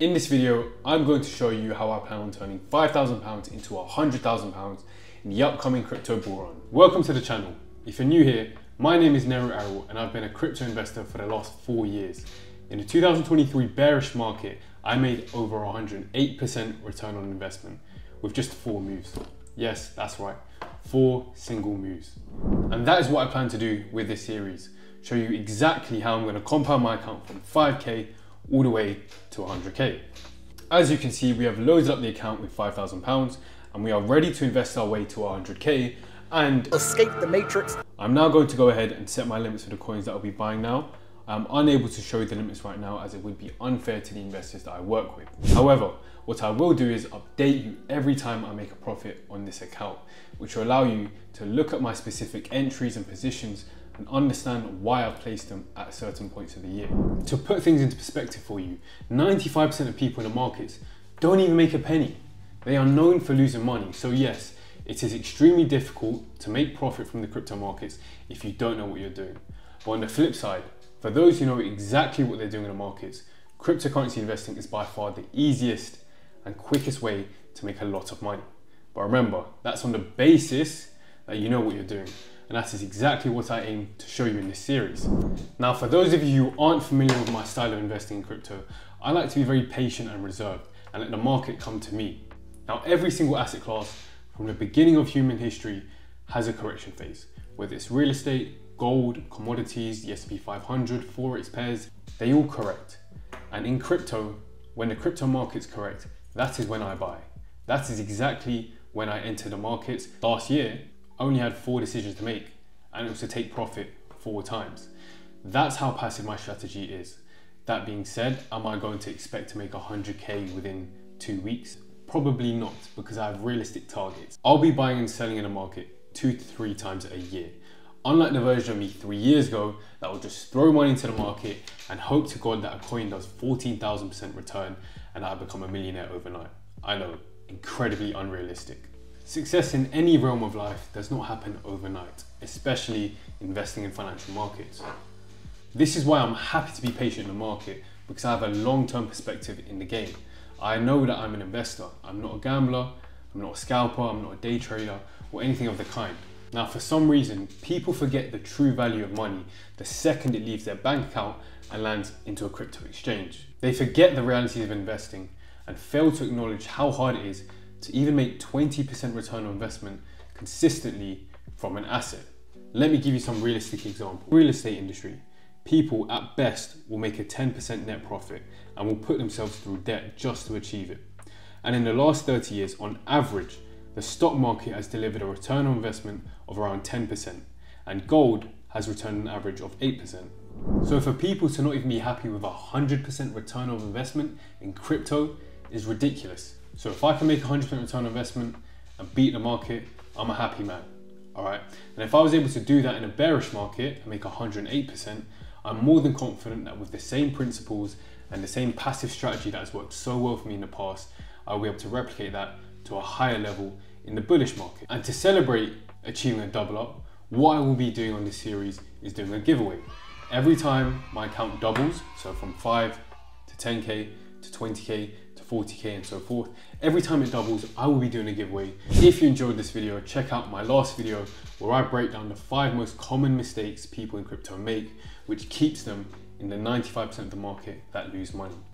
In this video, I'm going to show you how I plan on turning £5,000 into £100,000 in the upcoming crypto bull run. Welcome to the channel. If you're new here, my name is Neru Arul and I've been a crypto investor for the last four years. In the 2023 bearish market, I made over 108% return on investment with just four moves. Yes, that's right, four single moves. And that is what I plan to do with this series. Show you exactly how I'm gonna compound my account from 5K all the way to 100K. As you can see, we have loaded up the account with 5,000 pounds and we are ready to invest our way to 100K and escape the matrix. I'm now going to go ahead and set my limits for the coins that I'll be buying now. I'm unable to show you the limits right now as it would be unfair to the investors that I work with. However, what I will do is update you every time I make a profit on this account, which will allow you to look at my specific entries and positions and understand why I've placed them at certain points of the year. To put things into perspective for you, 95% of people in the markets don't even make a penny. They are known for losing money. So yes, it is extremely difficult to make profit from the crypto markets if you don't know what you're doing. But on the flip side, for those who know exactly what they're doing in the markets, cryptocurrency investing is by far the easiest and quickest way to make a lot of money. But remember, that's on the basis that you know what you're doing. And that is exactly what I aim to show you in this series. Now, for those of you who aren't familiar with my style of investing in crypto, I like to be very patient and reserved and let the market come to me. Now, every single asset class from the beginning of human history has a correction phase, whether it's real estate, gold, commodities, the S&P 500, forex pairs, they all correct. And in crypto, when the crypto market's correct, that is when I buy. That is exactly when I enter the markets. Last year, only had four decisions to make, and it was to take profit four times. That's how passive my strategy is. That being said, am I going to expect to make 100k within two weeks? Probably not, because I have realistic targets. I'll be buying and selling in the market two to three times a year. Unlike the version of me three years ago that will just throw money into the market and hope to God that a coin does 14,000% return and I become a millionaire overnight. I know, incredibly unrealistic. Success in any realm of life does not happen overnight, especially investing in financial markets. This is why I'm happy to be patient in the market because I have a long-term perspective in the game. I know that I'm an investor. I'm not a gambler, I'm not a scalper, I'm not a day trader or anything of the kind. Now, for some reason, people forget the true value of money the second it leaves their bank account and lands into a crypto exchange. They forget the realities of investing and fail to acknowledge how hard it is to even make 20% return on investment consistently from an asset. Let me give you some realistic examples. Real estate industry, people at best will make a 10% net profit and will put themselves through debt just to achieve it. And in the last 30 years, on average, the stock market has delivered a return on investment of around 10%, and gold has returned an average of 8%. So for people to not even be happy with a 100% return on investment in crypto is ridiculous. So if I can make 100% return on investment and beat the market, I'm a happy man. All right. And if I was able to do that in a bearish market and make 108%, I'm more than confident that with the same principles and the same passive strategy that has worked so well for me in the past, I'll be able to replicate that to a higher level in the bullish market. And to celebrate achieving a double up, what I will be doing on this series is doing a giveaway. Every time my account doubles, so from 5 to 10k to 20k to 40k and so forth, every time it doubles, I will be doing a giveaway. If you enjoyed this video, check out my last video where I break down the five most common mistakes people in crypto make, which keeps them in the 95% of the market that lose money.